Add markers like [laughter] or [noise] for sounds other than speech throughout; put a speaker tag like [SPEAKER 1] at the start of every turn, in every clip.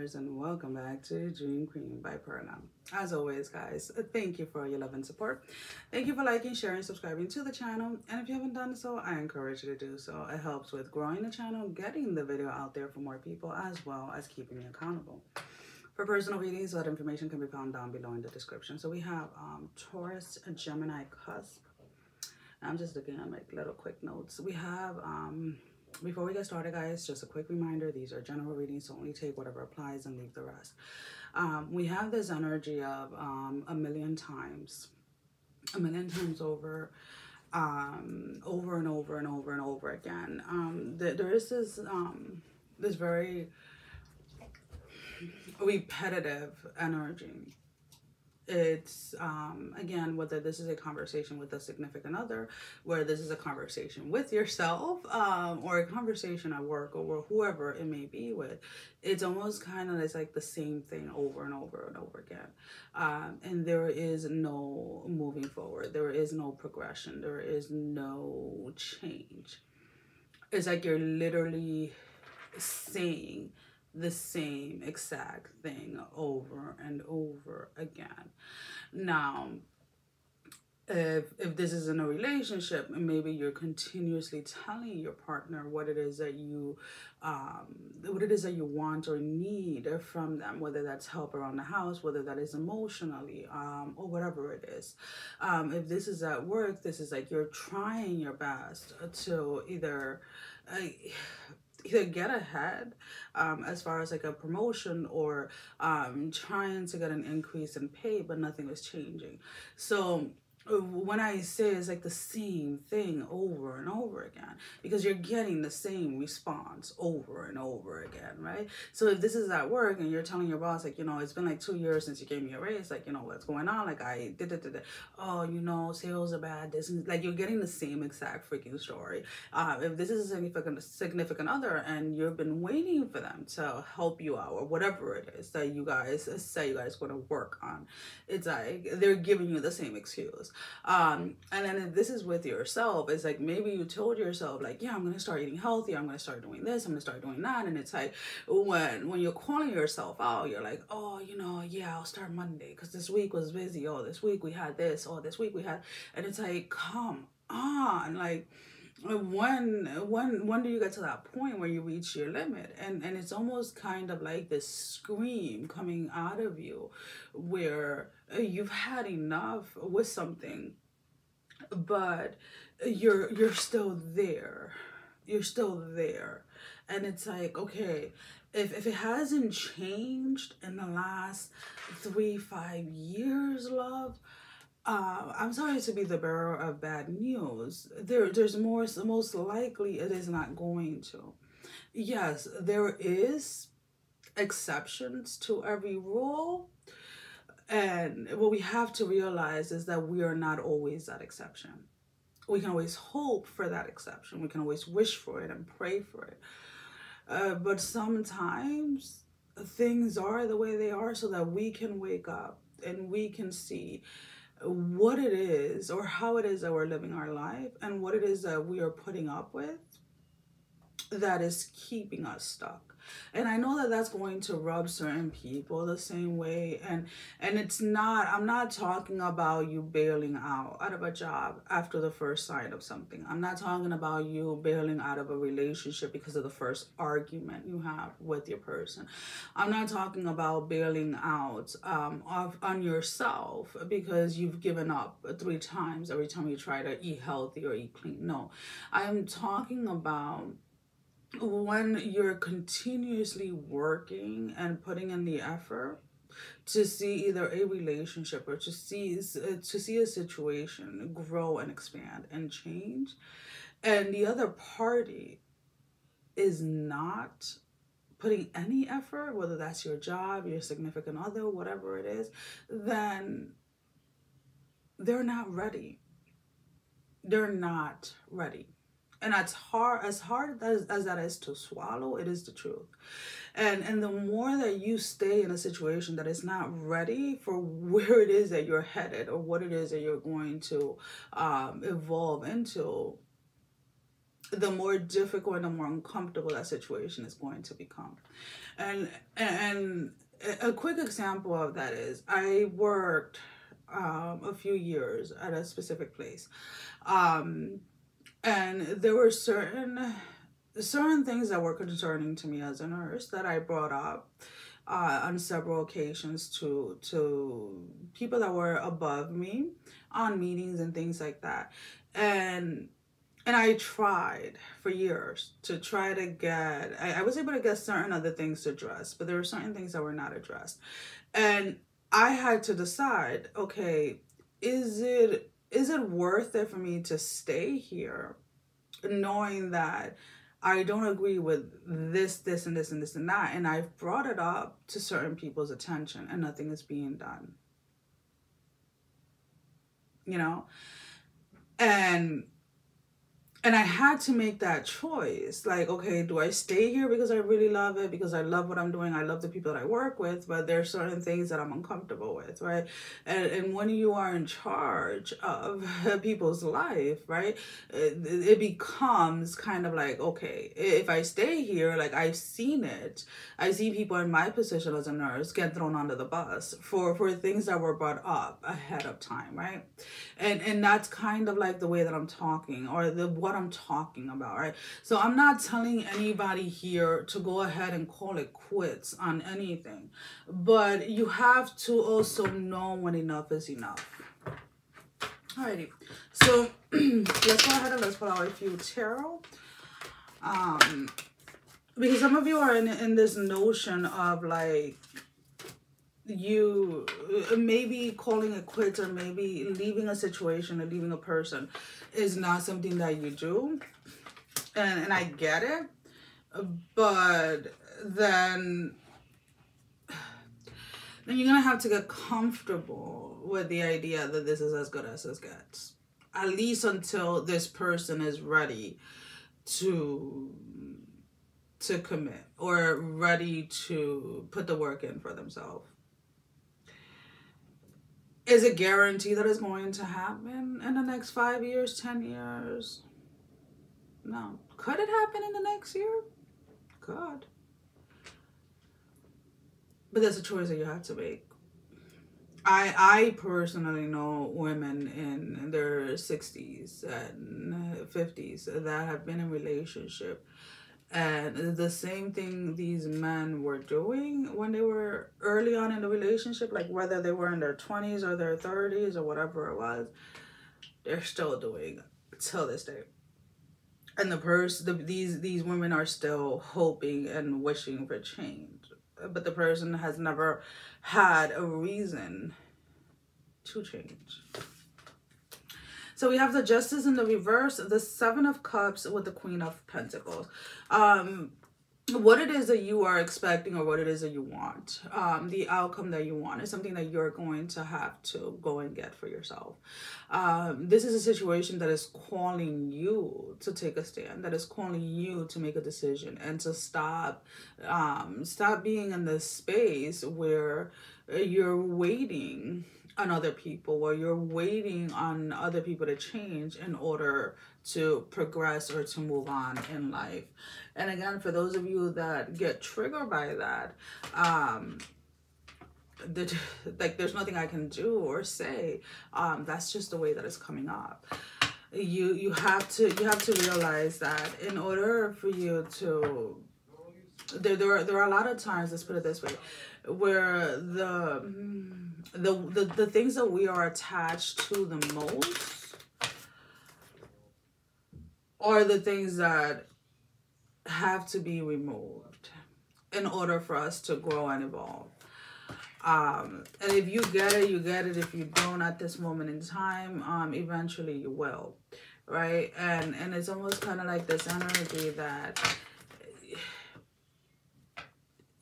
[SPEAKER 1] And welcome back to Dream Queen by Perla. As always, guys, thank you for your love and support. Thank you for liking, sharing, subscribing to the channel. And if you haven't done so, I encourage you to do so. It helps with growing the channel, getting the video out there for more people, as well as keeping me accountable. For personal readings, that information can be found down below in the description. So we have um, Taurus, Gemini cusp. I'm just looking at my little quick notes. We have um, before we get started, guys, just a quick reminder. These are general readings, so only take whatever applies and leave the rest. Um, we have this energy of um, a million times, a million times over, um, over and over and over and over again. Um, the, there is this, um, this very repetitive energy it's um again whether this is a conversation with a significant other where this is a conversation with yourself um or a conversation at work or whoever it may be with it's almost kind of it's like the same thing over and over and over again. Um and there is no moving forward. There is no progression. There is no change. It's like you're literally saying the same exact thing over and over again. Now, if if this is in a relationship and maybe you're continuously telling your partner what it is that you um what it is that you want or need from them whether that's help around the house whether that is emotionally um or whatever it is um if this is at work this is like you're trying your best to either uh, either get ahead um, as far as like a promotion or um, trying to get an increase in pay, but nothing was changing. So when I say it's like the same thing over and over again because you're getting the same response over and over again, right? So if this is at work and you're telling your boss, like, you know, it's been like two years since you gave me a raise, like, you know, what's going on? Like, I did it, oh, you know, sales are bad. This is like you're getting the same exact freaking story. Uh, if this is a significant significant other and you've been waiting for them to help you out or whatever it is that you guys say you guys want to work on, it's like they're giving you the same excuse. Um, and then if this is with yourself, it's like maybe you told yourself, like, yeah, I'm gonna start eating healthy, I'm gonna start doing this, I'm gonna start doing that. And it's like when when you're calling yourself out, you're like, oh, you know, yeah, I'll start Monday because this week was busy. Oh, this week we had this, oh, this week we had and it's like, come on, like when when when do you get to that point where you reach your limit? And and it's almost kind of like this scream coming out of you where uh, you've had enough with something but you're you're still there. You're still there. And it's like okay if, if it hasn't changed in the last three five years love uh, I'm sorry to be the bearer of bad news. There, there's more. Most likely, it is not going to. Yes, there is exceptions to every rule, and what we have to realize is that we are not always that exception. We can always hope for that exception. We can always wish for it and pray for it. Uh, but sometimes things are the way they are so that we can wake up and we can see what it is or how it is that we're living our life and what it is that we are putting up with that is keeping us stuck. And i know that that's going to rub certain people the same way and and it's not i'm not talking about you bailing out out of a job after the first sign of something. I'm not talking about you bailing out of a relationship because of the first argument you have with your person. I'm not talking about bailing out um of on yourself because you've given up three times every time you try to eat healthy or eat clean. No i'm talking about when you're continuously working and putting in the effort to see either a relationship or to see to see a situation grow and expand and change. And the other party is not putting any effort whether that's your job your significant other whatever it is then they're not ready. They're not ready and as hard as hard as, as that is to swallow it is the truth and and the more that you stay in a situation that is not ready for where it is that you're headed or what it is that you're going to um, evolve into the more difficult and the more uncomfortable that situation is going to become. And and a quick example of that is I worked um, a few years at a specific place, um, and there were certain certain things that were concerning to me as a nurse that I brought up uh, on several occasions to to people that were above me on meetings and things like that, and and I tried for years to try to get I, I was able to get certain other things addressed, but there were certain things that were not addressed, and I had to decide, okay, is it is it worth it for me to stay here, knowing that I don't agree with this, this, and this, and this, and that. And I've brought it up to certain people's attention and nothing is being done. You know? And and I had to make that choice. Like, okay, do I stay here because I really love it, because I love what I'm doing, I love the people that I work with, but there's certain things that I'm uncomfortable with, right? And and when you are in charge of [laughs] people's life, right, it, it becomes kind of like, okay, if I stay here, like I've seen it, I see people in my position as a nurse get thrown under the bus for for things that were brought up ahead of time, right? And and that's kind of like the way that I'm talking or the what I'm talking about, right? So I'm not telling anybody here to go ahead and call it quits on anything, but you have to also know when enough is enough. Alrighty, so [clears throat] let's go ahead and let's pull out a few tarot. Um, because some of you are in, in this notion of like you uh, maybe calling it quits or maybe leaving a situation or leaving a person is not something that you do. And and I get it but then then you're gonna have to get comfortable with the idea that this is as good as it gets at least until this person is ready to to commit or ready to put the work in for themselves is it guaranteed that it's going to happen in the next five years, 10 years? No. Could it happen in the next year? Could. But that's a choice that you have to make. I I personally know women in their 60s and 50s that have been in relationship and the same thing these men were doing when they were early on in the relationship, like whether they were in their 20s or their 30s or whatever it was, they're still doing till this day. And the person, the, these these women are still hoping and wishing for change, but the person has never had a reason to change. So we have the Justice in the reverse, the Seven of Cups with the Queen of Pentacles. Um, what it is that you are expecting or what it is that you want um, the outcome that you want is something that you're going to have to go and get for yourself um, this is a situation that is calling you to take a stand that is calling you to make a decision and to stop um, stop being in this space where you're waiting on other people. Or you're waiting on other people to change in order to progress or to move on in life. And again for those of you that get triggered by that um the, [laughs] like there's nothing i can do or say um that's just the way that it's coming up. You you have to you have to realize that in order for you to there there are, there are a lot of times let's put it this way where the the the, the things that we are attached to the most are the things that have to be removed in order for us to grow and evolve. Um and if you get it you get it. If you don't at this moment in time um eventually you will right? And and it's almost kind of like this energy that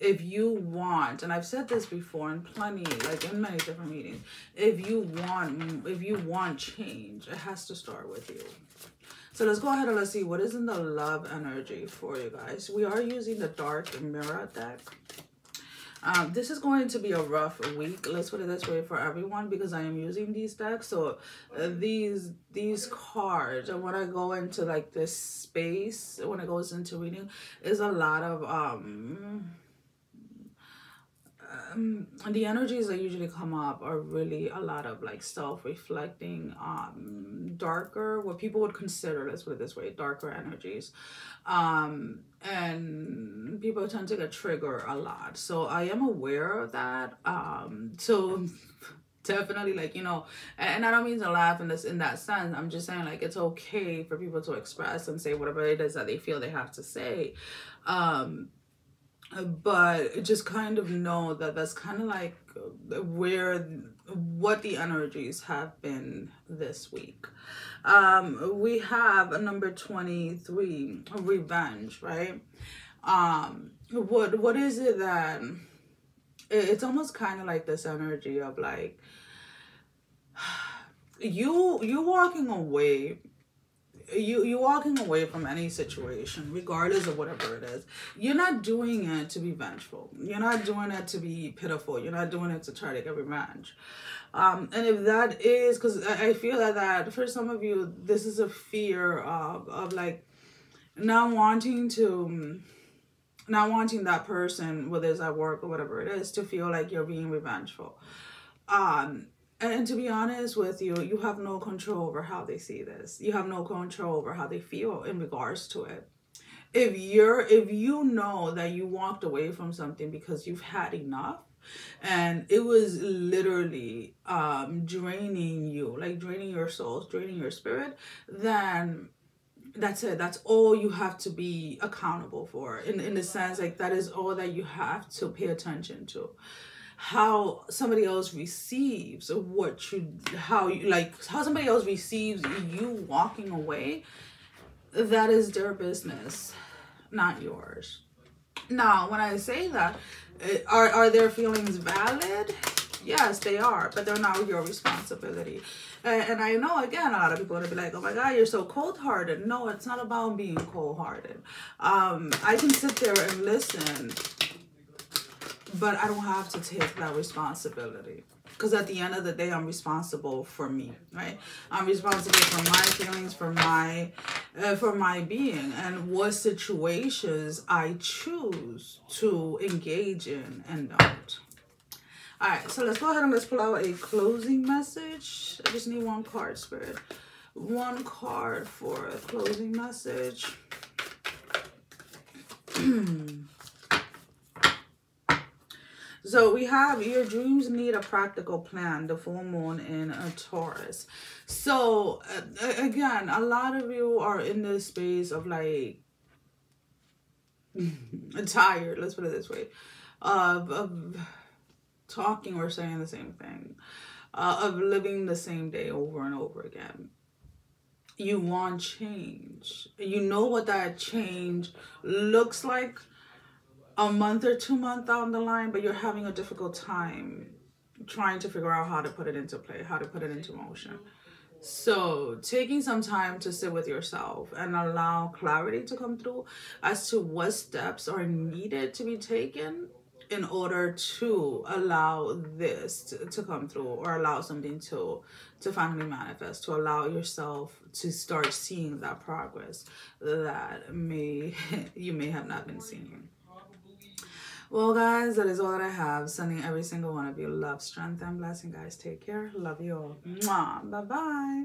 [SPEAKER 1] if you want and i've said this before in plenty like in many different meetings if you want if you want change it has to start with you so let's go ahead and let's see what is in the love energy for you guys we are using the dark mirror deck Um, this is going to be a rough week. Let's put it this way for everyone because I am using these decks. So uh, these these cards, and when I go into like this space, when it goes into reading, is a lot of um um, the energies that usually come up are really a lot of like self-reflecting um darker what people would consider let's put it this way darker energies. Um and people tend to get triggered a lot. So i am aware of that. Um so [laughs] definitely like you know and i don't mean to laugh in this in that sense. I'm just saying like it's okay for people to express and say whatever it is that they feel they have to say. Um but just kind of know that that's kind of like where what the energies have been this week. Um we have a number 23 revenge right? Um what what is it that it's almost kind of like this energy of like [sighs] you you walking away you you walking away from any situation regardless of whatever it is you're not doing it to be vengeful. You're not doing it to be pitiful. You're not doing it to try to get revenge. Um and if that is because i feel that that for some of you this is a fear of of like not wanting to not wanting that person whether it's at work or whatever it is to feel like you're being revengeful. Um and to be honest with you, you have no control over how they see this. You have no control over how they feel in regards to it. If you're if you know that you walked away from something because you've had enough and it was literally um draining you, like draining your soul, draining your spirit, then that's it that's all you have to be accountable for in in the sense like that is all that you have to pay attention to how somebody else receives what you how you like how somebody else receives you walking away that is their business not yours. Now when i say that are are their feelings valid? Yes they are but they're not your responsibility. And, and i know again a lot of people are gonna be like oh my god you're so cold-hearted. No it's not about being cold-hearted. Um i can sit there and listen but I don't have to take that responsibility. Because at the end of the day, I'm responsible for me, right? I'm responsible for my feelings, for my, uh, for my being, and what situations I choose to engage in and don't. All right, so let's go ahead and let's pull out a closing message. I just need one card, Spirit. One card for a closing message. So we have your dreams need a practical plan, the full moon in a Taurus. So uh, again, a lot of you are in this space of like [laughs] tired, let's put it this way, of, of talking or saying the same thing, uh, of living the same day over and over again you want change. You know what that change looks like a month or two months down the line, but you're having a difficult time trying to figure out how to put it into play, how to put it into motion. So, taking some time to sit with yourself and allow clarity to come through as to what steps are needed to be taken in order to allow this to, to come through or allow something to to finally manifest to allow yourself to start seeing that progress that may [laughs] you may have not been seeing well, guys, that is all that I have. Sending every single one of you love, strength, and blessing, guys. Take care. Love you all. Bye-bye.